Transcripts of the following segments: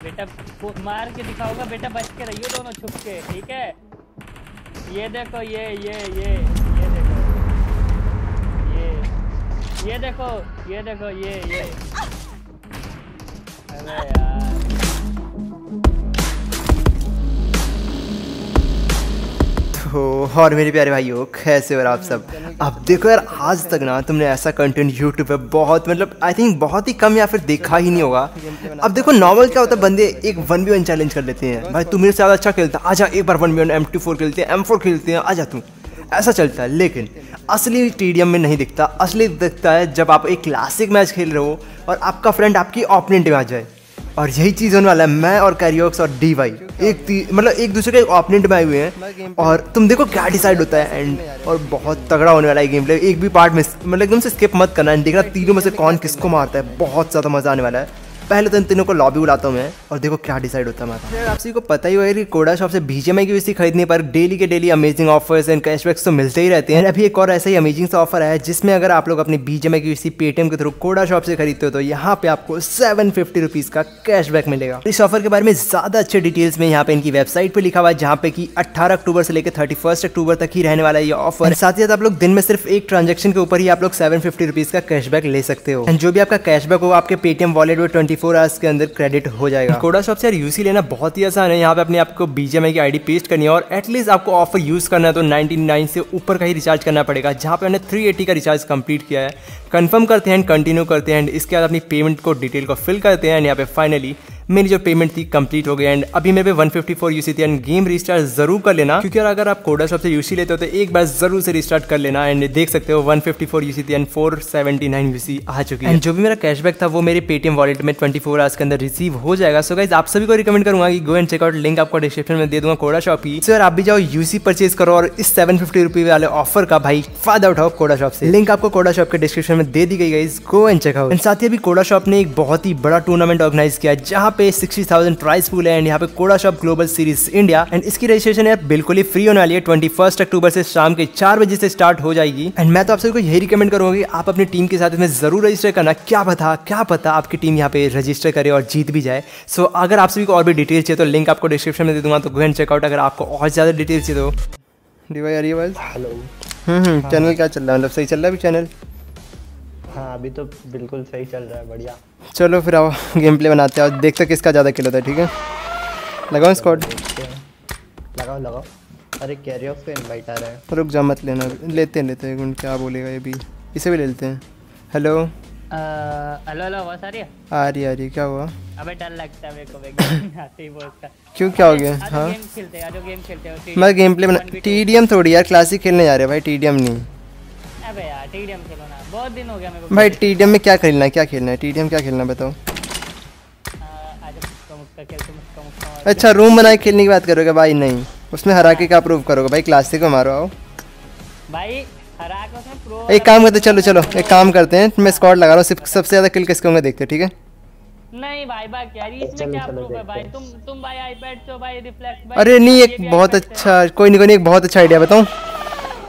बेटा मार के दिखाऊँगा, बेटा बच के रहियो दोनों छुप के, ठीक है? ये देखो, ये ये ये ये देखो, ये ये देखो ये देखो, ये ये। अरे यार। तो और मेरे प्यारे भाइयों, कैसे हो आप सब? अब देखो यार, आज तक ना तुमने ऐसा कंटेंट यूट्यूब पे बहुत मतलब आई थिंक बहुत ही कम या फिर देखा ही नहीं होगा। अब देखो नॉर्मल क्या होता है, बंदे एक वन बी वन चैलेंज कर लेते हैं। भाई, तू मेरे से ज़्यादा अच्छा खेलता आजा, एक बार one B one M two four खेलते हैं एम फोर खेलते हैं, आजा तू। ऐसा चलता है, लेकिन असली टीडीएम में नहीं दिखता। असली दिखता है जब आप एक क्लासिक मैच खेल रहे हो और आपका फ्रेंड आपकी ओपोनेंट में आ जाए। और यही चीज़ होने वाला है, मैं और कैरियोक्स और डी वाई एक मतलब एक दूसरे के ऑपनेंट में आए हुए हैं, और तुम देखो क्या डिसाइड होता है एंड और बहुत तगड़ा होने वाला है गेम प्ले एक भी पार्ट में मतलब एकदम से स्किप मत करना एंड देखना तीनों में से कौन किसको मारता है, बहुत ज़्यादा मज़ा आने वाला है। पहले तो इन तीनों को लॉबी बुलाता हूँ मैं, और देखो क्या डिसाइड होता है हमारा। आप सभी को पता ही होगा कि कोडा शॉप से बीजेएमआई की वैसी खरीदने पर डेली के daily amazing offers and cashbacks तो मिलते ही रहते हैं। अभी एक और ऐसा ही अमेजिंग सा ऑफ़र है, जिसमें अगर आप लोग अपनी बीजेएमआई की वैसी पेटीएम के थ्रू कोडा शॉप से खरीदते हो तो यहाँ पे आपको सेवन फिफ्टी रुपीज़ का कैशबैक मिलेगा। इस ऑफ़र के बारे में ज़्यादा अच्छे डिटेल्स में यहाँ पे इनकी वेबसाइट पर लिखा हुआ है, जहाँ पे की अट्ठारह अक्टूबर से लेकर थर्टी फ़र्स्ट अक्टूबर तक ही रहने वाला ये ऑफ़र साथ ही साथ आप लोग दिन में सिर्फ़ एक ट्रांजेक्शन के ऊपर ही आप लोग सेवन फिफ्टी रुपीज़ का कैशबैक ले सकते हो। जो भी आपका कैशबैक हो आपके पेटीएम वॉलेट में ट्वेंटी फोर आवर्स के अंदर क्रेडिट हो जाएगा। कोडा शॉप से यार यूसी लेना बहुत ही आसान है। यहाँ पे अपने आपको बीजेमआई की आईडी पेस्ट करनी है और एटलीस्ट आपको ऑफ़र यूज़ करना है तो 99 से ऊपर का ही रिचार्ज करना पड़ेगा, जहाँ पे मैंने 380 का रिचार्ज कंप्लीट किया है। कंफर्म करते हैं एंड कंटिन्यू करते हैं एंड इसके बाद अपनी पेमेंट को डिटेल को फिल करते हैं एंड यहाँ पे फाइनली मेरी जो पेमेंट थी कंप्लीट हो गई एंड अभी मेरे पे 154 यूसी थी एंड गेम रिस्टार्ट ज़रूर कर लेना क्योंकि अगर आप कोडा शॉप से यूसी लेते हो तो एक बार ज़रूर से रिस्टार्ट कर लेना एंड देख सकते हो 154 यूसी थी एंड 479 यूसी आ चुकी है। जो भी मेरा कैशबैक था वो मेरे पेटीएम वॉलेट में 24 फोर आवर्स के अंदर रिसीव हो जाएगा। सो गाइज़ आप सभी को रिकमेंड करूँगा कि go and check out link आपको डिस्क्रिप्शन में दे दूँगा कोडा शॉप की। सो आप भी जाओ यूसी परचेज करो और इस सेवन फिफ्टी वाले ऑफ़र का भाई फ़ायदा उठाओ कोडा शॉप से। लिंक आपको कोडा शॉप के डिस्क्रिप्शन में दे दी गई guys go and check out and साथ ही अभी कोडा शॉप ने एक बहुत ही बड़ा टूर्नामेंट ऑर्गेनाइज किया जहाँ पे सिक्सटी थाउज़ेंड प्राइस फुल है एंड यहाँ पे Codashop global series India and इसकी रजिस्ट्रेशन यार बिल्कुल ही फ्री होने वाली है। ट्वेंटी फ़र्स्ट अक्टूबर से शाम के चार बजे से स्टार्ट हो जाएगी। एंड मैं तो आप सबको यही रिकमेंड करूँगा कि आप अपनी टीम के साथ इसमें ज़रूर रजिस्टर करना। क्या पता क्या पता आपकी टीम यहाँ पे रजिस्टर करे और जीत भी जाए। सो so, अगर आप सभी को और भी डिटेल्स चाहिए तो लिंक आपको डिस्क्रिप्शन में दे दूँगा। तो गो एंड चेकआउट अगर आपको और ज़्यादा डिटेल्स चाहिए तो। डिवाई आ रही हेलो हम्म चैनल क्या चल रहा है? मतलब सही चल रहा है अभी चैनल हाँ अभी तो बिल्कुल सही चल रहा है बढ़िया। चलो फिर आओ गेम प्ले बनाते हैं। और देखते हैं किसका ज़्यादा किल होता है ठीक है? लगाओ स्कॉट लगाओ लगाओ। अरे कैरियर पे इनवाइट आ रहा है। रुक जा मत लेना। लेते हैं लेते हैं। एक मिनट क्या बोलेगा ये भी? इसे भी ले लेते हैं। हेलो हेलो हेलो आवाज़ आ रही है? आ रही आ रही क्या हुआ? अबे डर लगता है मेरे को गेम आते ही बोल का क्यों क्या हो गया? हाँ? गेम खेलते हैं आज गेम खेलते हैं। मैं गेम प्ले बना टीडीएम थोड़ी यार क्लासिक खेलने जा रहे हैं भाई टीडीएम नहीं। अबे यार टीडीएम खेलो ना। बहुत दिन हो गया मेरे को भाई टीडीएम में क्या खेलना है? क्या खेलना है? टीडीएम क्या खेलना है बताओ। मुक्का अच्छा रूम बनाए खेलने की बात करोगे भाई? नहीं। उसमें हरा के क्या प्रूव करोगे भाई? क्लासिक में मारो आओ। भाई हरा के उसमें प्रो एक काम करते चलो चलो एक काम करते हैं। मैं स्क्वाड लगा रहा हूँ सिर्फ़ सबसे ज़्यादा किल किसके होंगे देखते हैं ठीक है? नहीं भाई बात यार इसमें क्या प्रूफ है भाई? तुम तुम भाई आईपैड से भाई रिफ्लेक्ट भाई अरे नहीं एक बहुत अच्छा कोई नहीं कोई नहीं एक बहुत अच्छा आइडिया बताऊँ।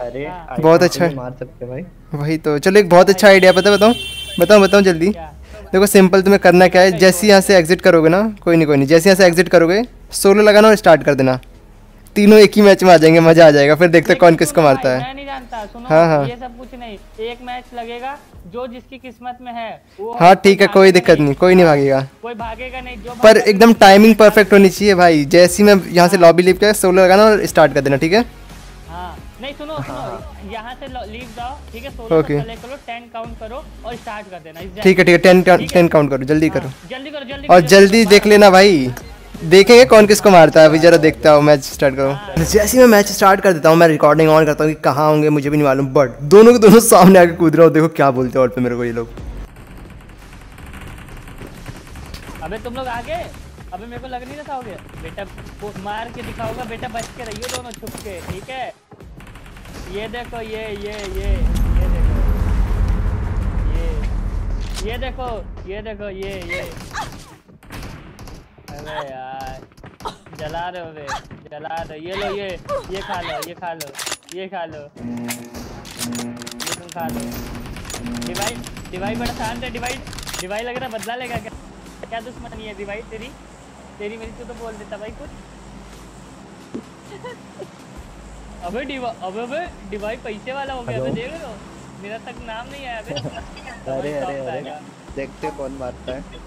अरे बहुत अच्छा है। मार सकते भाई। वही तो चलो एक बहुत अच्छा आइडिया पता बताऊँ? बताऊँ बताऊँ जल्दी। देखो सिंपल तुम्हें करना क्या है जैसे यहाँ से एग्जिट करोगे ना कोई नहीं कोई नहीं जैसे यहाँ से एग्जिट करोगे सोलो लगाना और स्टार्ट कर देना। तीनों एक ही मैच में आ जाएँगे मज़ा आ जाएगा फिर देखते हैं कौन किसको मारता है। मैं नहीं जानता सुनो हाँ, हाँ। ये सब कुछ नहीं एक मैच लगेगा जो जिसकी किस्मत में है वो हाँ ठीक है कोई दिक्कत नहीं। कोई नहीं भागेगा। कोई भागेगा नहीं जो पर एकदम टाइमिंग परफेक्ट होनी चाहिए भाई जैसी ही मैं यहाँ से लॉबी लिप के सोलो लगाना और स्टार्ट कर देना ठीक है हाँ? नहीं सुनो सुनो यहाँ से लीव जाओ ठीक है? Solo Okay. करो टेन काउंट करो और स्टार्ट कर देना ठीक है ठीक है टेन टेन काउंट करो जल्दी करो। जल्दी करो जल्दी और जल्दी देख लेना भाई। देखेंगे कौन किसको मारता है अभी जरा देखता हूँ मैच स्टार्ट करो। जैसे ही मैं मैच स्टार्ट कर देता हूँ मैं रिकॉर्डिंग ऑन करता हूँ कि कहाँ होंगे मुझे भी नहीं मालूम बट दोनों के दोनों सामने आके कूद रहा हूँ देखो क्या बोलते हैं और पे मेरे को ये लोग। अबे तुम लोग आगे। अबे मेरे को लग नहीं रहा होगे। बेटा मार के दिखाऊँगा बेटा बच के रहियो दोनों छुप के ठीक है? ये देखो, ये ये ये ये देखो। ये ये देखो ये देखो, ये ये। अरे यार, जला रहे हो जला रहे ये लो, ये ये खा लो, ये खा लो, ये खा लो। ये तुम खा लो। डिवाइड डिवाइड बड़ा शांत है डिवाइड डिवाइड लग रहा बदला लेगा क्या? क्या दुश्मनी है, डिवाइड तेरी? तेरी मेरी तू तो बोल देता भाई कुछ। अबे डिवा अबे अबे डिवाई पैसे वाला हो गया अबे देख रहे हो मेरा तक नाम नहीं आया अबे अरे अरे अरे। देखते कौन मारता है।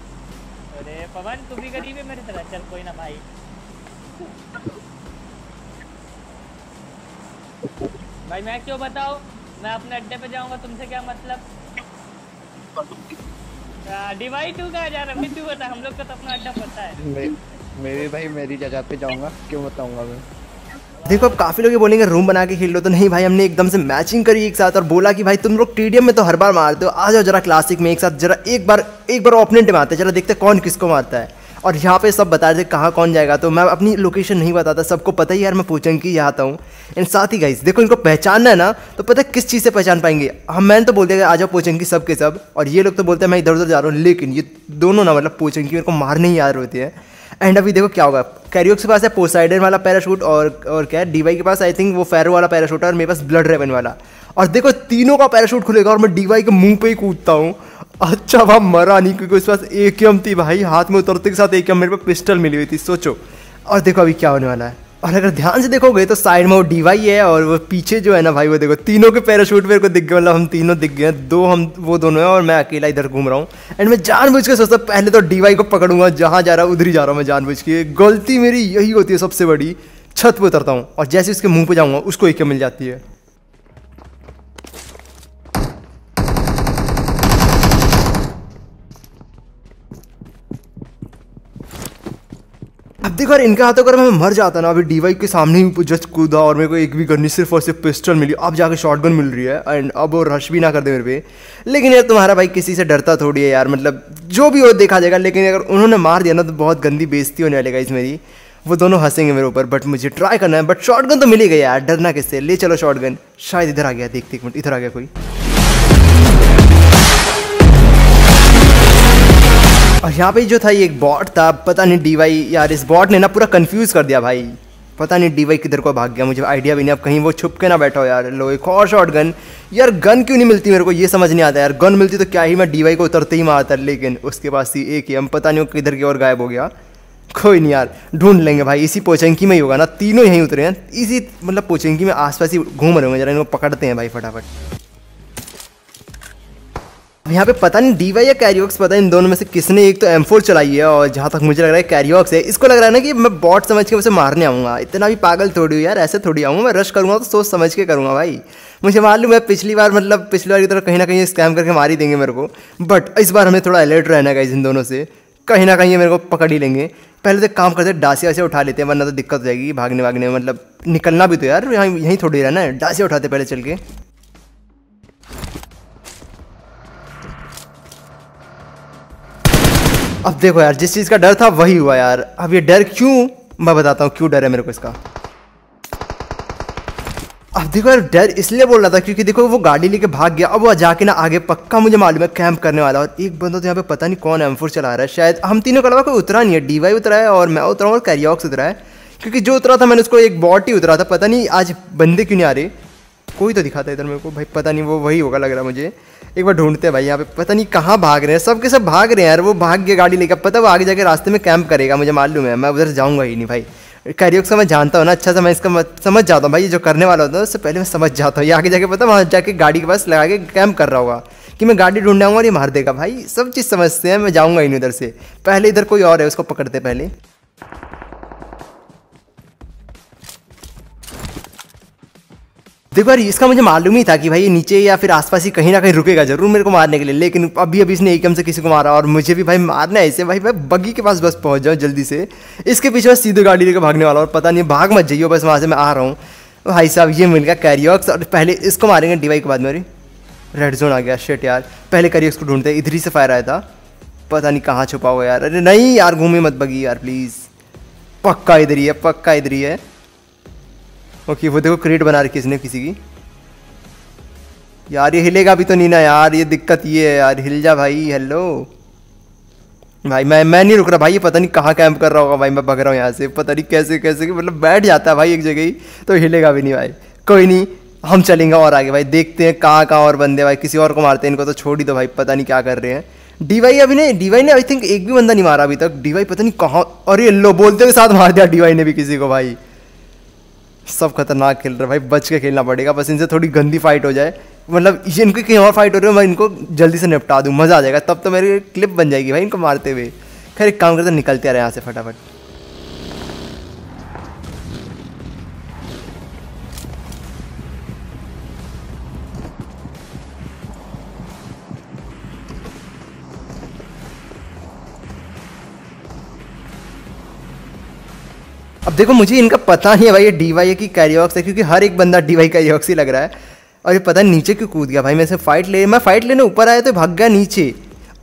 अरे पवन तू भी गरीब है मेरी तरह। चल कोई ना भाई। भाई मैं क्यों बताऊँ? मैं अपने अड्डे पे जाऊँगा तुमसे क्या मतलब? डिवाई तू कहाँ जा रहा है? तू बता हम लोग का तो अपना अड्डा पता है। मैं मैं भी भाई मेरी जगह पे जाऊँगा। क्यों बताऊँगा मैं? देखो, अब काफ़ी लोग बोलेंगे, रूम बना के खेल लो। तो नहीं भाई, हमने एकदम से मैचिंग करी एक साथ और बोला कि, भाई, तुम लोग टीडीएम में तो हर बार मारते हो। आ जाओ जरा क्लासिक में एक साथ, जरा एक बार एक बार ओपोनेंट मारते हैं। जरा देखते कौन किसको मारता है। और यहाँ पे सब बता रहे कहाँ कौन जाएगा। तो मैं अपनी लोकेशन नहीं बताता, सबको पता ही यार, मैं पोचंग की यहाँ आता हूँ। एंड साथ ही गाइस देखो, इनको पहचानना है ना तो पता है किस चीज़ से पहचान पाएँगे? हम, मैंने तो बोल दिया आ जाओ पोचंग की सब। के सब और ये लोग तो बोलते हैं, मैं इधर उधर जा रहा हूँ। लेकिन ये दोनों ना मतलब पोचंग की मेरे को मारने ही याद होती है। एंड अभी देखो क्या होगा। कैरियो के पास है पोसाइडन वाला पैराशूट और और क्या है डीवाई के पास आई थिंक वो फेरो वाला पैराशूट है और मेरे पास ब्लड रेवन वाला। और देखो, तीनों का पैराशूट खुलेगा और मैं डीवाई के मुँह पे ही कूदता हूँ। अच्छा वहाँ मरा नहीं क्योंकि उसके पास ए थी भाई। हाथ में उतरते के साथ ए मेरे पास पिस्टल मिली हुई थी, सोचो। और देखो अभी क्या होने वाला है। और अगर ध्यान से देखोगे तो साइड में वो डीवाई है और वो पीछे जो है ना भाई, वो देखो, तीनों के पैराशूट मेरे को दिख गए मतलब हम तीनों दिख गए दो हम, वो दोनों हैं और मैं अकेला इधर घूम रहा हूँ। एंड मैं जानबूझ के सोचता पहले तो डीवाई को पकड़ूँगा, जहाँ जा रहा, उधर ही जा रहा हूँ मैं जानबूझ के गलती मेरी यही होती है सबसे बड़ी, छत पर उतरता हूँ और जैसे उसके मुँह पर जाऊँगा, उसको एक मिल जाती है अब देखो इनके हाथों अगर मैं मर जाता ना, अभी डीवाई के सामने ही जस्ट कूदा और मेरे को एक भी गन सिर्फ़ और सिर्फ़ पिस्टल मिली। अब जाके शॉर्ट गन मिल रही है एंड अब वो रश भी ना कर दे मेरे पे। लेकिन यार, तुम्हारा भाई किसी से डरता थोड़ी है यार मतलब जो भी हो देखा जाएगा, लेकिन अगर उन्होंने मार दिया ना तो बहुत गंदी बेइज्जती होने वाली गाइस मेरी। वो दोनों हंसेंगे मेरे ऊपर बट मुझे ट्राई करना है बट शॉर्ट गन तो मिल गई यार, डरना किससे? ले चलो शॉर्ट गन शायद इधर आ गया देखते एक मिनट, इधर आ गया कोई। और यहाँ पे जो था ये एक बॉट था, पता नहीं डीवाई यार इस बॉट ने ना पूरा कंफ्यूज कर दिया भाई। पता नहीं डीवाई किधर को भाग गया, मुझे आइडिया भी नहीं, अब कहीं वो छुप के ना बैठा हो यार। लो, एक और शॉट गन यार गन क्यों नहीं मिलती मेरे को, ये समझ नहीं आता यार। गन मिलती तो क्या ही मैं डीवाई को उतरते ही मारता, लेकिन उसके पास थी एक ही, हम पता नहीं वो किधर की और गायब हो गया। कोई नहीं यार, ढूंढ लेंगे भाई, इसी पोचंकी में ही होगा ना, तीनों यहीं उतरे हैं। इसी मतलब पोचंकी में आसपास ही घूम रहे होंगे, जरा इनको पकड़ते हैं भाई फटाफट। यहाँ पे पता नहीं डीवाई या कैरियोक्स पता नहीं इन दोनों में से किसने एक तो एम चलाई है और जहाँ तक मुझे लग रहा है कैरियोक्स है। इसको लग रहा है ना कि मैं बॉट समझ के उसे मारने आऊँगा। इतना भी पागल थोड़ी हूँ यार, ऐसे थोड़ी आऊँगा मैं रश करूँगा तो सोच समझ के करूँगा भाई। मुझे मालूम है पिछली बार मतलब पिछली बार की तरह कहीं ना कहीं स्कैम करके मार ही देंगे मेरे को। बट इस बार हमें थोड़ा अलर्ट रहना है इन दोनों से। कहीं ना कहीं मेरे को पकड़ ही लेंगे। पहले तो काम करते हैं, डासिया से उठा लेते हैं, वरना तो दिक्कत हो जाएगी भागने भागने में। मतलब निकलना भी तो यार, यहाँ यहीं थोड़ी रहना है। डासिया उठाते पहले चल के। अब देखो यार, जिस चीज़ का डर था, वही हुआ यार। अब ये डर क्यों? मैं बताता हूँ, क्यों डर है मेरे को इसका। अब देखो यार, डर इसलिए बोल रहा था क्योंकि देखो, वो गाड़ी लेके भाग गया। अब वो जाके ना आगे पक्का मुझे मालूम है कैंप करने वाला। और एक बंदा तो यहाँ पे पता नहीं कौन एम चला रहा है। शायद हम तीनों के अलावा कोई उतरा नहीं है। डीवाई उतरा है और मैं उतरा हूँ और कैरियॉक्स उतरा है। क्योंकि जो उतरा था, मैंने उसको एक बॉट ही उतरा था। पता नहीं आज बंदे क्यों नहीं आ रहे? कोई तो दिखाता इधर मेरे को। भाई पता नहीं, वो वही होगा लग रहा मुझे। एक बार ढूंढते हैं भाई, यहाँ पे पता नहीं कहाँ भाग रहे हैं। सब के सब भाग रहे हैं यार, वो भाग गया गाड़ी लेकर। पता वो आगे जाके रास्ते में कैंप करेगा, मुझे मालूम है। मैं उधर जाऊँगा ही नहीं भाई। कैरियोक्स का मैं जानता हूँ ना अच्छा से मैं इसका समझ जाता हूँ भाई, ये जो करने वाला होता है उससे पहले मैं समझ जाता हूँ। ये आगे जाके पता वहाँ जाके गाड़ी के पास लगा के कैंप कर रहा होगा कि मैं गाड़ी ढूंढ आऊँगा और ये मार देगा। भाई, सब चीज़ समझते हैं, मैं जाऊँगा ही नहीं उधर से। पहले इधर कोई और है, उसको पकड़ते पहले। देखो यार, इसका मुझे मालूम ही था कि भाई ये नीचे या फिर आसपास ही कहीं ना कहीं रुकेगा ज़रूर मेरे को मारने के लिए। लेकिन अभी अभी इसने एकदम से किसी को मारा और मुझे भी भाई मारना है इसे। भाई मैं बग्गी के पास बस पहुँच जाऊँ जल्दी से। इसके पीछे बस सीधे गाड़ी लेकर भागने वाला और पता नहीं, भाग मत जाइए बस वहाँ से मैं आ रहा हूँ। भाई साहब, ये मिल गया कैरियॉक्स और पहले इसको मारेंगे डीवाई के बाद मेरी रेड जोन आ गया शेट यार। पहले कैरियॉक्स को ढूंढते, इधर ही से फायर आया था। पता नहीं कहाँ छुपा हुआ यार। अरे नहीं यार, घूमे मत बगी यार प्लीज़ पक्का इधर ही है, पक्का इधर ही है। ओके, वो देखो क्रेट बना रखी इसने किसी की। यार, ये हिलेगा भी तो नहीं ना यार, ये दिक्कत ये है यार। हिल जा भाई हेलो भाई, मैं मैं नहीं रुक रहा भाई, ये पता नहीं कहाँ कैंप कर रहा होगा भाई, मैं भग रहा हूँ यहाँ से। पता नहीं कैसे कैसे मतलब बैठ जाता है भाई एक जगह ही तो हिलेगा भी नहीं भाई। कोई नहीं, हम चलेंगे और आगे भाई, देखते हैं कहाँ कहाँ और बंदे भाई, किसी और को मारते हैं, इनको तो छोड़ ही दो भाई, पता नहीं क्या कर रहे हैं। डीवाई अभी नहीं डीवाई ने आई थिंक एक भी बंदा नहीं मारा अभी तक। डीवाई पता नहीं कहाँ अरे लो, बोलते हुए साथ मार दिया डीवाई ने भी किसी को भाई। सब खतरनाक खेल रहे भाई, बच के खेलना पड़ेगा। बस इनसे थोड़ी गंदी फाइट हो जाए। मतलब इनकी कहीं और फाइट हो रही है, मैं इनको जल्दी से निपटा दूँ। मज़ा आ जाएगा। तब तो मेरी क्लिप बन जाएगी भाई इनको मारते हुए। खैर, एक काम करते निकलते आ रहे यहाँ से फटाफट। अब देखो, मुझे इनका पता नहीं है भाई, ये डी वाई की कैरियॉक्स है, क्योंकि हर एक बंदा डी वाई कैरियॉक्स ही लग रहा है। और ये पता नहीं नीचे क्यों कूद गया भाई? मैं से फाइट ले, मैं फाइट लेने ऊपर आया तो भाग गया नीचे।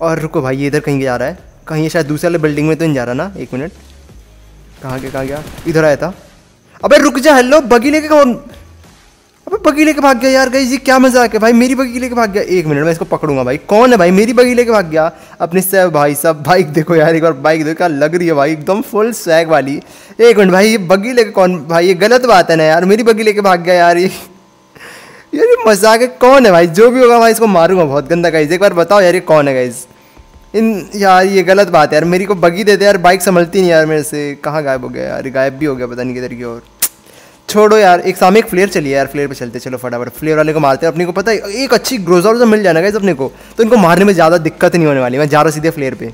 और रुको भाई, ये इधर कहीं जा रहा है। कहीं शायद दूसरे वाले बिल्डिंग में तो नहीं जा रहा ना? एक मिनट कहाँ गया कहाँ गया? इधर आया था। अबे रुक जा हेलो बगी लेके कौन अबे बगी लेके भाग गया यार, गई जी, क्या मज़ाक है? भाई, मेरी बगी लेके भाग गया। एक मिनट, मैं इसको पकड़ूँगा भाई। कौन है भाई? मेरी बगी लेके भाग गया। अपने से भाई, सब बाइक देखो यार, एक बार बाइक देखो, क्या लग रही है भाई? एकदम फुल स्वैग वाली। एक मिनट भाई, ये बगी लेके कौन भाई, ये गलत बात है ना यार। मेरी बगी लेके भाग गया यार, ये। यार, ये मज़ाक है। कौन है भाई? जो भी होगा भाई, इसको मारूँगा बहुत गंदा गाइज़ एक बार बताओ यार, ये कौन है गाइज़ इन यार, ये गलत बात है यार। मेरी को बगी दे दे यार बाइक संभलती नहीं यार मेरे से। कहाँ गायब हो गया यार? गायब भी हो गया, पता नहीं किधर की और छोड़ो यार, एक सामने एक फ्लेयर चलिए यार फ्लेयर पे चलते, चलो फटाफट। फ्लेयर वाले को मारते हैं। अपने को पता है, एक अच्छी ग्रोजर मिल जाना गाइज़ अपने को। तो इनको मारने में ज़्यादा दिक्कत नहीं होने वाली, मैं जा रहा सीधे फ्लेयर पे।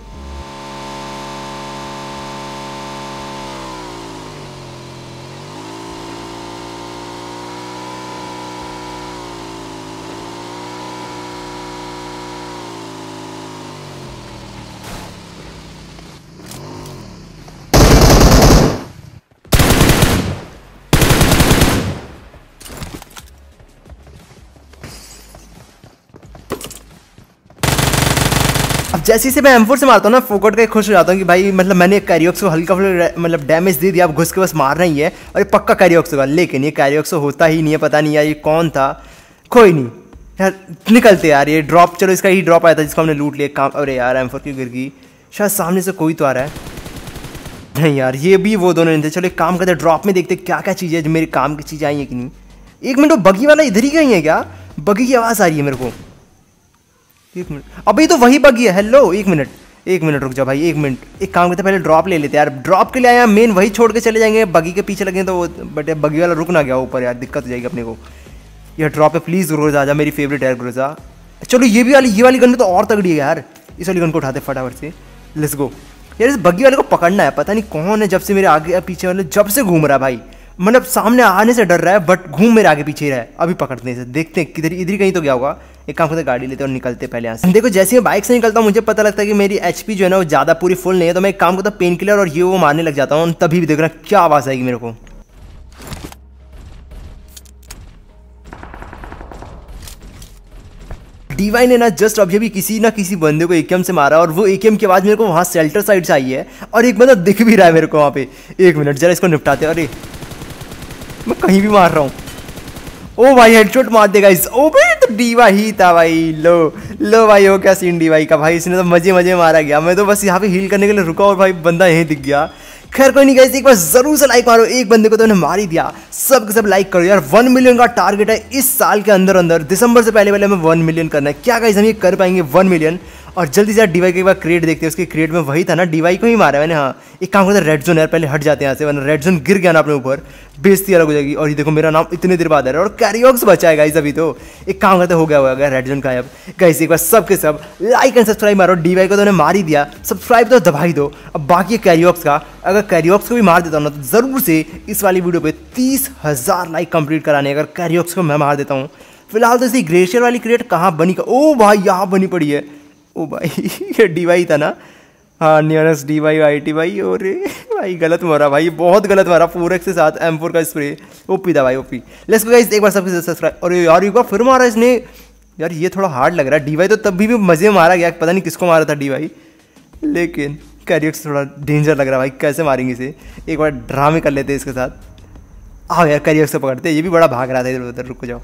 जैसे से मैं एम से मारता हूँ ना फोकट का खुश हो जाता हूँ कि भाई मतलब मैंने कैरियोक्स को हल्का फुल्का मतलब डैमेज दे दिया, अब घुस के बस मारना ही है। और ये पक्का कैरियोक्स होगा। लेकिन ये कैरियोक्स होता ही नहीं है, पता नहीं यार ये कौन था। कोई नहीं। यार, निकलते यार, ये ड्रॉप चलो इसका ही ड्रॉप आया था जिसको हमने लूट लिया, काम, अरे यार एम की गिर गई? शायद सामने से कोई तो आ रहा है। नहीं यार, ये भी वो दोनों नहीं थे। चलो एक काम करते ड्रॉप में देखते क्या क्या चीज़ जो मेरे काम की चीज़ आई है कि नहीं। एक मिनट, वो बगी वाला इधर ही कहीं है क्या? बगी की आवाज़ आ रही है मेरे को। एक मिनट। अभी तो वही बगी है हेलो एक मिनट। एक मिनट, रुक जाओ भाई, एक मिनट। एक काम करते पहले ड्रॉप ले लेते यार ड्रॉप के लिए आया मेन वही छोड़ के चले जाएँगे। बगी के पीछे लगे तो बट यार बगी वाला रुक ना गया ऊपर, यार, दिक्कत हो जाएगी अपने को। यार ड्रॉप है प्लीज़ ग्रोजा आ जा, मेरी फेवरेट है ग्रोजा चलो, ये भी वाली, ये वाली गन तो और तगड़ी है यार। इस वाली गन को उठाते फटाफट से। लेट्स गो यार, इस बग्गी वाले को पकड़ना है। पता नहीं कौन है, जब से मेरे आगे, पीछे वाले, जब से घूम रहा है भाई। मतलब सामने आने से डर रहा है बट घूम मेरे आगे पीछे रहा है। अभी पकड़ते हैं इसे, देखते हैं किधर, इधर कहीं तो गया होगा। एक काम करते, गाड़ी लेते और निकलते पहले यहाँ से। देखो, जैसे मैं बाइक से निकलता हूँ, मुझे पता लगता है कि मेरी एचपी जो है ना, वो ज़्यादा पूरी फुल नहीं है। तो मैं एक काम करता हूँ पेन किलर और ये वो मारने लग जाता हूँ तभी भी देख रहा क्या आवाज़ आएगी मेरे को। डीवाई ने ना जस्ट अभी अभी किसी ना किसी बंदे को एकेएम से मारा, और वो एकेम की आवाज़ मेरे को वहाँ सेल्टर साइड से आई है, और एक बंदा दिख भी रहा है मेरे को वहाँ पे। एक मिनट, जरा इसको निपटाते अरे, मैं कहीं भी मार रहा हूँ। ओ भाई हेडशॉट मार देगा इस ओ भाई तो डीवा ही था भाई। लो लो भाई, हो क्या सीन डीवाई का? भाई, इसने तो मज़े मज़े मारा गया। मैं तो बस यहाँ पे हील करने के लिए रुका और भाई, बंदा यहीं दिख गया। खैर, कोई नहीं गई एक बार ज़रूर से लाइक मारो। एक बंदे को तो उन्हें मार ही दिया। सब के सब लाइक करो यार। वन मिलियन का टारगेट है इस साल के अंदर अंदर दिसंबर से पहले पहले हमें वन मिलियन करना है। क्या गाइस हम ये कर पाएँगे? वन मिलियन और जल्दी से डीवाई के बार क्रिएट देखते हैं, उसके क्रिएट में वही था ना डीवाई को ही मारा मैंने हाँ। एक काम करते रेड जोन यार, पहले हट जाते हैं यहाँ से, वरना रेड जोन गिर गया ना अपने ऊपर। बेजती अलग हो जाएगी। और ये देखो, मेरा नाम इतने देर बाद आ रहा है, और कैरियोक्स बचा है गाइस अभी तो। एक काम करते हो गया हुआ होगा रेड जोन का अब। गाइस एक बार सबके सब लाइक एंड सब्सक्राइब मारो। डीवाई को तो उन्हें मार ही दिया। सब्सक्राइब तो दबाई दो। अब बाकी कैरियोक्स का। अगर कैरियोक्स को भी मार देता हूँ ना तो ज़रूर से इस वाली वीडियो पे तीस हज़ार लाइक कंप्लीट कराने अगर कैरियोक्स को मैं मार देता हूँ। फ़िलहाल तो इसी ग्लेशियर वाली क्रिएट कहाँ बनी का ओ भाई, यहाँ बनी पड़ी है। ओ भाई ये डी वाई था ना? हाँ nearest D Y I T Y और भाई गलत मारा भाई बहुत गलत मारा फोर एक्स के साथ एम फोर का स्प्रे ओपी था भाई ओपी लेट्स गो गाइस एक बार सबसे सब्सक्राइब और यार एक बार फिर मारा इसने। यार ये थोड़ा हार्ड लग रहा है। डी वाई तो तब भी, मज़े मारा गया पता नहीं किसको मारा था डी वाई लेकिन कैरियर्स थोड़ा डेंजर लग रहा है भाई कैसे मारेंगे इसे? एक बार ड्रामे कर लेते इसके साथ। आओ यार कैरियर से पकड़ते ये भी बड़ा भाग रहा था इधर उधर रुक जाओ।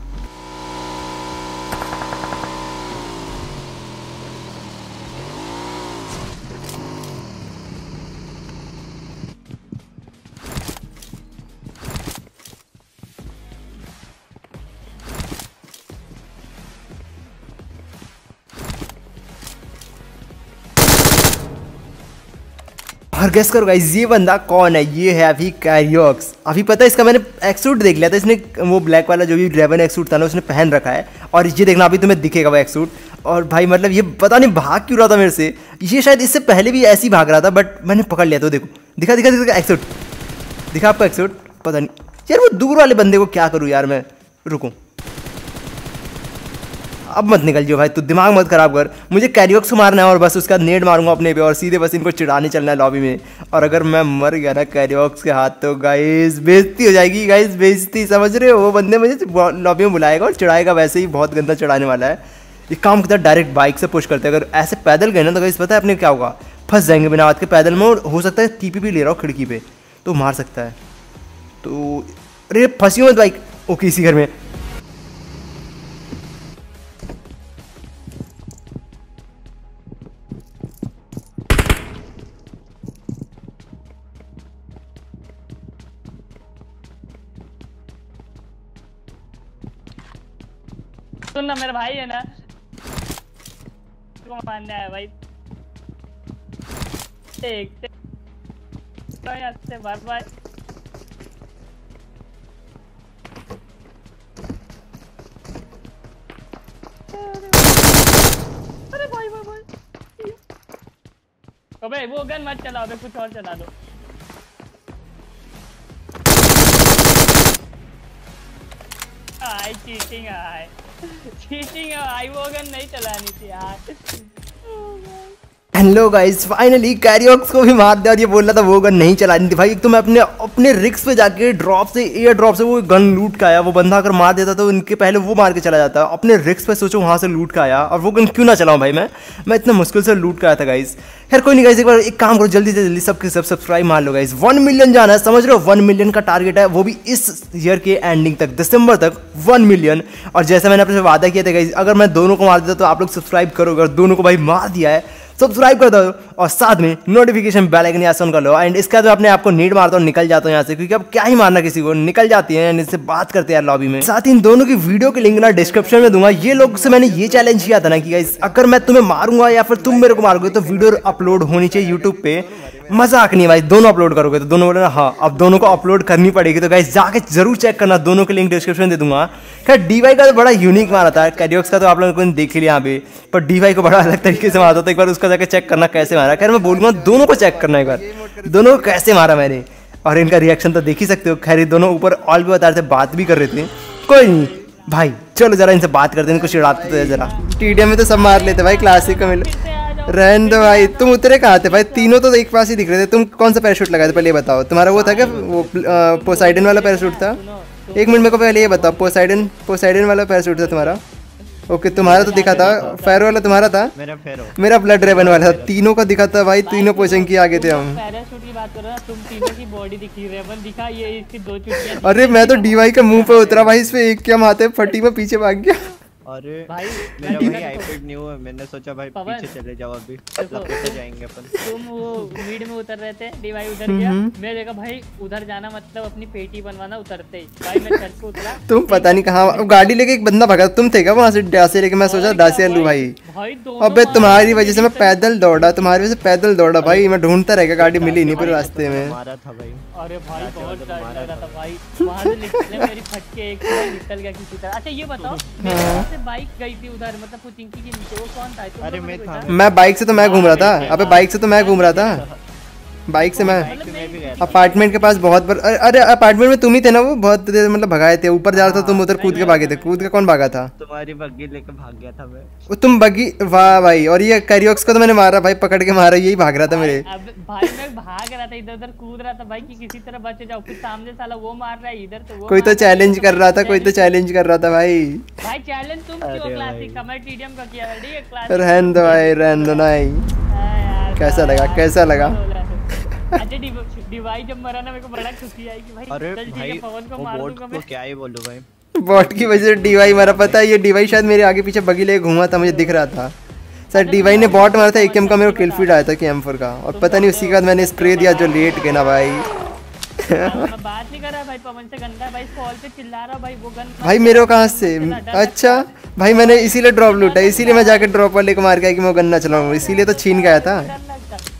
और गेस करो गाइस ये बंदा कौन है? ये है अभी कैरियोक्स अभी पता है इसका मैंने एक्सूट देख लिया था, इसने वो ब्लैक वाला जो भी ड्रेवन एक्सूट था ना, उसने पहन रखा है। और ये देखना, अभी तुम्हें दिखेगा वो एक्सूट और भाई मतलब ये पता नहीं भाग क्यों रहा था मेरे से। ये शायद इससे पहले भी ऐसे ही भाग रहा था बट मैंने पकड़ लिया तो देखो। दिखा दिखा दिखा एक्सूट दिखा आपका एक्सूट पता नहीं। यार वो दूर वाले बंदे को क्या करूँ यार मैं? रुको। अब मत निकल जियो भाई, तू दिमाग मत खराब कर। मुझे कैरियोक्स मारना है और बस उसका नेट मारूँगा अपने पे और सीधे बस इनको चिढ़ाने चलना है लॉबी में। और अगर मैं मर गया ना कैरियोक्स के हाथ तो गाइस बेइज्जती हो जाएगी। गाइस बेइज्जती, समझ रहे हो? वो बंदे मुझे लॉबी में बुलाएगा और चिढ़ाएगा, वैसे ही बहुत गंदा चढ़ाने वाला है। एक काम करता है डायरेक्ट बाइक से पुश करते हैं। अगर ऐसे पैदल गए ना तो गाइस पता है अपने क्या होगा? फंस जाएँगे बिना हाथ के पैदल में और हो सकता है टीपी भी ले रहा हो खिड़की पे तो मार सकता है। तो अरे फंसी मत बाइक ओके, इसी घर में। सुन ना मेरा भाई है ना। को मानना है भाई। तो यहाँ से बार बार अरे भाई भाई भाई। अबे वो गन मत चलाओ अबे कुछ और चला दो। आई चीटिंग आई चीटिंग है भाई वो गन नहीं चलानी थी यार। हेलो गाइस फाइनली कैरियोक्स को भी मार दिया और ये बोल रहा था, वो गन नहीं चलानी थी। भाई, एक तो मैं अपने अपने रिक्स पे जाके ड्रॉप से एयर ड्रॉप से वो गन लूट के आया वो बंदा अगर मार देता तो इनके पहले वो मार के चला जाता। अपने रिक्स पे सोचो, वहाँ से लूट के आया और वो गन क्यों ना चलाऊँ भाई मैं? मैं इतना मुश्किल से लूट के आया था गाइस खैर, कोई नहीं गाइस एक बार एक काम करो, जल्दी से जल्दी सबके सब सब्सक्राइब मार लो गाइस वन मिलियन जाना है, समझ हो? वन मिलियन का टारगेट है, वो भी इस ईयर के एंडिंग तक, दिसंबर तक वन मिलियन और जैसे मैंने अपने वादा किया था गाइस अगर मैं दोनों को मार देता तो आप लोग सब्सक्राइब करोगे अगर दोनों को भाई मार दिया है सब्सक्राइब कर दो और साथ में नोटिफिकेशन बेल आइकन ऑन कर लो। एंड इसके बाद अपने आपको नीड मारता हूँ, निकल जाता हूँ यहाँ से, क्योंकि अब क्या ही मारना किसी को? निकल जाती है इससे बात करते हैं लॉबी में। साथ ही इन दोनों की वीडियो के लिंक ना डिस्क्रिप्शन में दूँगा। ये लोग से मैंने ये चैलेंज किया था ना कि अगर मैं तुम्हें मारूँगा या फिर तुम मेरे को मारोगे तो वीडियो अपलोड होनी चाहिए यूट्यूब पे। मज़ाक नहीं भाई, दोनों अपलोड करोगे तो दोनों बोले ना हाँ अब दोनों को अपलोड करनी पड़ेगी। तो गाइस जाके ज़रूर चेक करना, दोनों के लिंक डिस्क्रिप्शन दे दूँगा। खैर डीवाई का तो बड़ा यूनिक मारा था कैरियोक्स का तो आप लोगों ने देख लिया पे पर डीवाई को बड़ा अलग तरीके से मारा था। तो एक बार उसका जाके चेक करना कैसे मारा। खैर, मैं बोलूँगा दोनों को चेक करना एक बार। दोनों को कैसे मारा मैंने? और इनका रिएक्शन तो देख ही सकते हो। खैर, ये दोनों ऊपर ऑल भी बता रहे थे बात भी कर रहे थे। कोई नहीं, भाई, चलो जरा इनसे बात करते हैं इनको चिढ़ाते थे जरा। टीडीएम में तो सब मार लेते भाई क्लासिक मिले। रहन दो भाई तुम उतरे कहाँ थे भाई? तीनों तो एक पास ही दिख रहे थे। तुम कौन सा पैराशूट लगाए थे? पहले ये बताओ। तुम्हारा वो था क्या? वो पोसाइडन वाला पैराशूट था? एक मिनट मेरे को पहले ये बताओ। पोसाइडन पोसाइडन वाला पैराशूट था तुम्हारा? ओके तुम्हारा तो दिखा था। फायर वाला तुम्हारा था? मेरा फेरो मेरा ब्लड रेवन वाला था। तीनों का दिखा था भाई। तीनों पोजिशन की आगे थे हम। पैराशूट की बात करो ना तुम तीनों की बॉडी दिखी रेवन दिखा ये इसकी दो चुटियाँ अरे मैं तो डीवाई के मुँह पे उतरा भाई इस पे एक क्या मारते फटी में पीछे भाग गया। अरे भाई मेरा भाई आईपैड न्यू है मैंने सोचा भाई पीछे चले जाओ अभी लपेटे जाएँगे अपन। तुम वो मीड में उतर रहे थे डीवाई उधर गया। मैं देखा भाई उधर जाना मतलब अपनी पेटी बनवाना उतरते ही। भाई मैं चढ़ के उतरा। तुम पता नहीं कहाँ गाड़ी लेके एक बंदा भगा तुम थे क्या वहाँ से डासे लेके? मैं सोचा डासे लू भाई? भाई। अबे तुम्हारी वजह से मैं पैदल दौड़ा तुम्हारी वजह से पैदल दौड़ा भाई मैं ढूंढता रह गया गाड़ी मिली नहीं पूरे रास्ते में। मारा था भाई। अरे भाई बहुत डर लग रहा था। भाई। वहाँ से निकले मेरी फटके एक निकल गया किसी तरह। अच्छा ये बताओ वहाँ से बाइक गई थी उधर मतलब पुचिंकी के नीचे वो कौन था अरे मैं था। मैं बाइक से तो मैं घूम रहा था अबे बाइक से तो मैं घूम रहा था बाइक से मैं अपार्टमेंट के पास बहुत बर... अरे- अरे अपार्टमेंट में तुम ही थे ना वो? बहुत देर मतलब भगाए थे। ऊपर जा रहा था तुम उधर कूद के भागे थे। कूद के कौन भागा था? तुम्हारी बग्गी लेके भाग गया था मैं। वो तुम बगी वाह भाई और ये कैरियोक्स को तो मैंने मारा भाई पकड़ के मारा यही भाग रहा था मेरे। भाई मैं भाग रहा था इधर उधर कूद रहा था भाई कि किसी तरह बच जाओ। फिर सामने साला वो मार रहा है इधर से वो कोई तो चैलेंज कर रहा था कोई तो चैलेंज कर रहा था भाई। भाई चैलेंज तुम क्यों क्लासिक का मैं टीडीएम का किया रेडी है क्लासिक रहन दो भाई रहन दो नहीं। हाँ कैसा लगा, कैसा लगा? अच्छा डिवाई जब मरा ना मेरे को बड़ा खुशी आई कि भाई अरे भाई पवन को मार दूँगा मैं। क्या ही बोलूँ भाई? बॉट की वजह से डीवाई मारा। पता है ये डीवाई शायद मेरे आगे पीछे बगी लेके घूमा था मुझे दिख रहा था। सर डीवाई ने बॉट मारा था एक का मेरे को किल फ़ीड आया था कि एम फोर का। और पता नहीं उसी के बाद मैंने स्प्रे दिया जो लेट गया ना भाई। बात नहीं कर रहा भाई पवन से गंदा है भाई कॉल पे चिल्ला रहा भाई वो गन भाई मेरे को कहाँ से? अच्छा भाई मैंने इसीलिए ड्रॉप लूटा इसीलिए मैं जाके ड्रॉप वाले को मार के आया कि मैं गन्ना चलाऊँ। इसीलिए तो छीन गया था।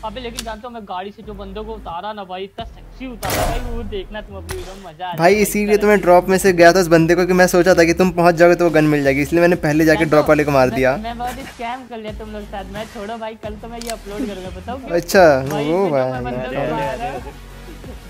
अबे लेकिन जानते हो मैं गाड़ी से जो बंदों को उतारा ना भाई इतना सेक्सी उतारा भाई वो देखना तुम अपनी वीडियो में मज़ा आ भाई इसीलिए तो मैं ड्रॉप में से गया था उस बंदे को कि मैं सोचा था कि तुम पहुँच जाओगे तो वो गन मिल जाएगी इसलिए मैंने पहले जाके ड्रॉप वाले को मार दिया। मैं बहुत स्कैम कर लिया तुम लोग साथ मैं छोड़ो भाई कल तो मैं ये अपलोड करूँगा बताओ अच्छा वो इसमें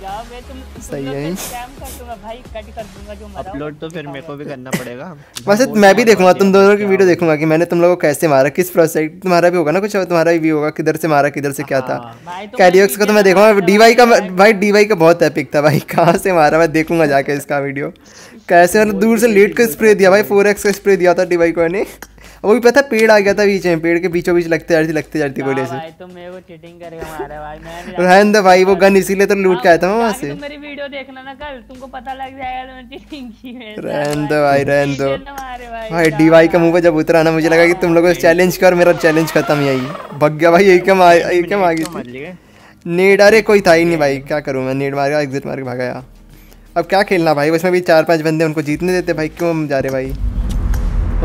जो मैं को तुम सही है। को कर दूँगा भाई कट कर दूँगा जो मज़ा अपलोड तो फिर मेरे को भी करना पड़ेगा। वैसे मैं भी देखूँगा तुम दोनों की वीडियो देखूँगा कि मैंने तुम लोगों को कैसे मारा किस प्रोसेस तुम्हारा भी होगा ना कुछ तुम्हारा भी होगा किधर से मारा किधर से क्या था। भाई तो कैरियोक्स का तो मैं देखूँगा डीवाई का भाई डीवाई का बहुत एपिक था भाई कहाँ से मारा मैं देखूँगा जाके इसका वीडियो। कैसे मतलब दूर से लेट कर स्प्रे दिया भाई फोर एक्स का स्प्रे दिया था डीवाई को ने वो भी पता है, पेड़ आ गया था बीच में पेड़ के बीचों बीच लगते जाती लगते जाती गोले से। तुम मेरे को चीटिंग करके मारा भाई मैं रहन दे भाई वो गन इसीलिए तो लूट के आया था मैं वहाँ से। तुम मेरी वीडियो देखना ना कल तुमको पता लग जाएगा तो मैं चीटिंग की है रहन दो भाई रहन दो। भाई भाई डीवाई का मुँह पे जब उतरा ना मुझे लगा कि तुम लोगों चैलेंज कर मेरा चैलेंज खत्म यही। भग गया भाई एकदम एकदम आ गई थी। नेड अरे कोई था ही नहीं भाई क्या करूँ मैं नेड मार के एग्जिट मार के भागा यार। अब क्या खेलना भाई उसमें भी चार पाँच बंदे उनको जीतने देते भाई क्यों हम जा रहे भाई?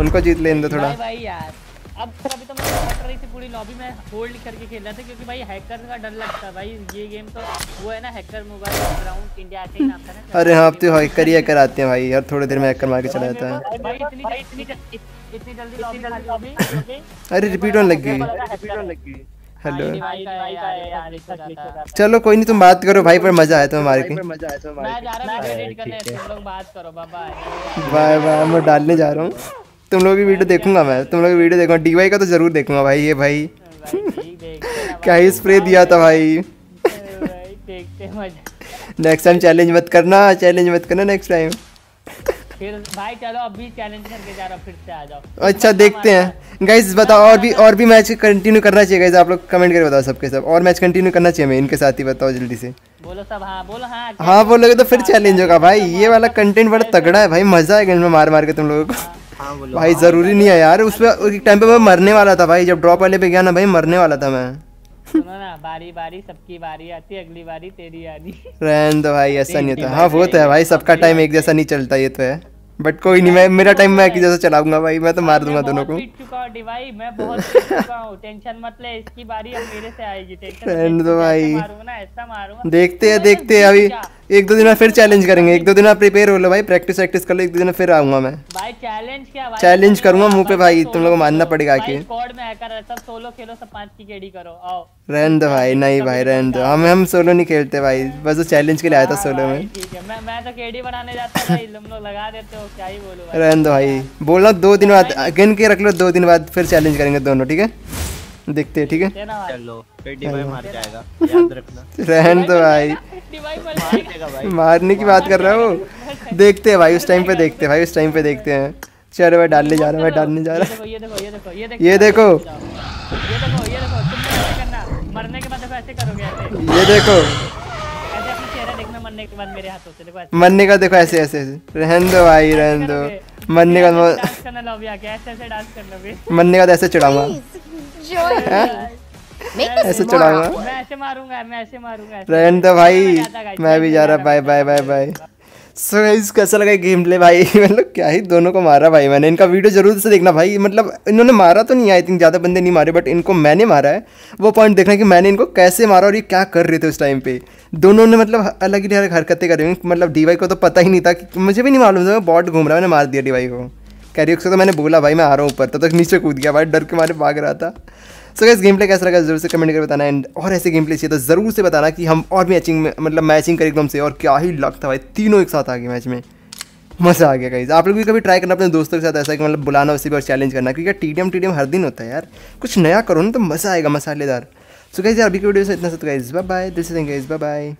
उनको जीत लेने दो थोड़ा भाई भाई यार अब तो अभी तो मैं हट रही थी पूरी लॉबी में होल्ड करके खेल रहा था क्योंकि भाई हैकर का डर लगता है भाई ये गेम तो वो है ना हैकर मोबाइल ग्राउंड इंडिया ही नाम था ना अरे हाँ अब तो हैकर ही हैकर आते हैं भाई हर थोड़ी देर में हैकर मार के चला जाता है भाई इतनी इतनी इतनी जल्दी लॉबी खाली हो गई अरे रिपीट होने लग गई लगी हेलो भाई का है यार ये यार इसका जाता है। चलो कोई नहीं तुम बात करो भाई पर मज़ा आया तुम्हें मार के मज़ा आया तो मैं जा रहा हूँ एडिट करने तुम लोग बात करो बाबा बाय बाय मैं डालने जा रहा हूँ तुम लोगों की वीडियो देखूँगा मैं। तुम लोग की वीडियो देखूँगा। डीवाई का तो ज़रूर देखूँगा भाई ये भाई। क्या ही स्प्रे दिया था भाई। नेक्स्ट टाइम चैलेंज मत करना चैलेंज मत करना नेक्स्ट टाइम फिर भाई चलो अभी चैलेंज करके जा रहा फिर से आ जाओ। अच्छा देखते हैं। गाइज़ बताओ और भी और भी मैच कंटिन्यू करना चाहिए गाइज़ आप लोग कमेंट करके बताओ सबके सब और मैच कंटिन्यू करना चाहिए मैं इनके साथ ही बताओ जल्दी से। बोलो सब हाँ बोलो हाँ हाँ बोलोगे तो फिर चैलेंज होगा भाई। ये वाला कंटेंट बड़ा तगड़ा है भाई मज़ा आएगा इनमें मार मार के तुम लोगों को। हाँ बोलो भाई ज़रूरी नहीं है यार उस पर एक टाइम पे मैं मरने वाला था भाई जब ड्रॉप वाले पे गया ना भाई मरने वाला था मैं। सुनो ना बारी बारी सबकी बारी आती है अगली बारी तेरी आनी। रहन दो भाई ऐसा नहीं होता। हाँ वो तो है भाई सबका टाइम एक जैसा नहीं चलता ये तो है। बट कोई नहीं मैं मेरा टाइम मैं एक जैसा चलाऊँगा भाई मैं तो मार दूँगा दोनों को। पीट चुका हूँ डिवाई मैं बहुत चुका हूँ। टेंशन मत ले इसकी बारी अब मेरे से आएगी। टेंशन रहने भाई। मारूँगा ना ऐसा मारूँगा। देखते हैं देखते हैं अभी। एक दो दिन में फिर चैलेंज करेंगे। एक दो दिन में प्रिपेयर हो लो भाई प्रैक्टिस वैक्टिस कर लो एक दो दिन फिर आऊँगा मैं। भाई चैलेंज क्या भाई? Challenge करूँगा मुँह पे भाई, तुम लोगों को मानना पड़ेगा आके। स्क्वाड में हैकर है सब सोलो खेलो सब पाँच की केडी करो आओ। रहन दो भाई नहीं भाई रहन दो। हम हम सोलो नहीं खेलते भाई बस वो चैलेंज के लिए आया था सोलो में। ठीक है। मैं मैं तो केडी बनाने जाता हूँ भाई तुम लोग लगा देते हो क्या ही बोलूँ भाई। रहन दो भाई। बोल रहा दो दिन बाद गिन के रख लो दो दिन बाद फिर चैलेंज करेंगे दोनों ठीक है? देखते हैं ठीक है? चलो फिर डिवाई मार जाएगा याद रखना। रहन दो भाई भाई मारने की बात कर रहा हूँ? देखते हैं भाई उस टाइम पे देखते हैं भाई उस टाइम पे देखते हैं। चलो मैं डालने जा रहा हूँ मैं डालने जा रहा ये देखो ये देखो ये देखो ये देखो। ये देखो ये देखो तुम ऐसे करना मरने के बाद देखो ऐसे करोगे ऐसे। हूँ ये देखो। ऐसे अपना चेहरा के बाद मेरे हाथों से देखो ऐसे। मरने का देखो ऐसे ऐसे ऐसे। रहन दो भाई रहन दो। मरने का डांस करना लॉबी आके ऐसे ऐसे डांस करना भी मरने का तो ऐसे चढ़ाऊँगा। ऐसे चढ़ाऊँगा awkward. मैं ऐसे मारूँगा मैं ऐसे मारूँगा रहन दो भाई मैं भी जा रहा bye bye bye bye so guys कैसा लगा गेम प्ले भाई? मतलब क्या ही दोनों को मारा भाई मैंने। इनका वीडियो ज़रूर से देखना भाई। मतलब इन्होंने मारा तो नहीं आई थिंक ज़्यादा बंदे नहीं मारे बट इनको मैंने मारा है। वो पॉइंट देखना कि मैंने इनको कैसे मारा और ये क्या कर रहे थे उस टाइम पे। दोनों ने मतलब अलग ही अलग हरकतें कर रही मतलब डीवाई को तो पता ही नहीं था कि मुझे भी नहीं मालूम था मैं बॉट घूम रहा मैंने मार दिया डीवाई को। कैरियर से तो मैंने बोला भाई मैं आ रहा हूँ ऊपर। तब तक नीचे कूद गया भाई डर के मारे भाग रहा था। सो गाइस गेम प्ले कैसा लगा ज़रूर से कमेंट कर बताना एंड और ऐसे गेम प्ले चाहिए तो ज़रूर से बताना कि हम और भी मैचिंग मतलब मैचिंग करें एकदम से और क्या ही लक था भाई। तीनों एक साथ आ गए मैच में। मज़ा आ गया गाइज़ आप लोग भी कभी ट्राई करना अपने दोस्तों के साथ ऐसा कि मतलब बुलाना, उसे भी और चैलेंज करना, क्योंकि टी टी डी एम हर दिन होता है यार। कुछ नया करो ना तो मज़ा आएगा, मसालेदार। सो गाइज़ यार अभी की वीडियो से इतना सब guys bye bye this is guys bye bye